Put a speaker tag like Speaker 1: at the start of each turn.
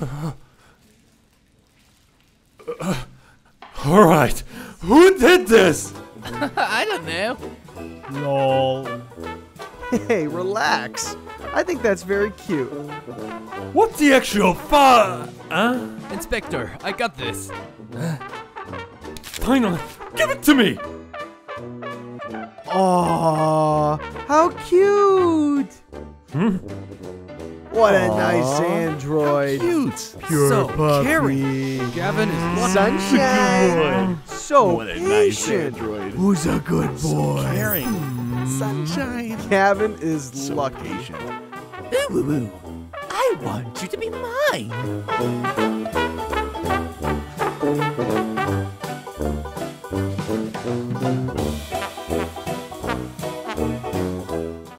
Speaker 1: All right, who did this?
Speaker 2: I don't know.
Speaker 3: Lol.
Speaker 4: Hey, relax. I think that's very cute.
Speaker 1: What the actual fu- Huh?
Speaker 2: Inspector, I got this.
Speaker 1: Finally, give it to me.
Speaker 4: Aww, how cute!
Speaker 1: Hmm?
Speaker 4: What Aww. a nice android.
Speaker 3: How cute.
Speaker 4: Pure
Speaker 2: so
Speaker 4: puppy.
Speaker 2: caring. Gavin is
Speaker 4: sunshine. So
Speaker 3: what patient. Nice android.
Speaker 4: Who's a good boy?
Speaker 3: So caring. Hmm. Sunshine.
Speaker 4: Gavin is
Speaker 3: so
Speaker 4: lucky.
Speaker 3: Patient.
Speaker 2: Ooh, ooh, ooh. I want you to be mine.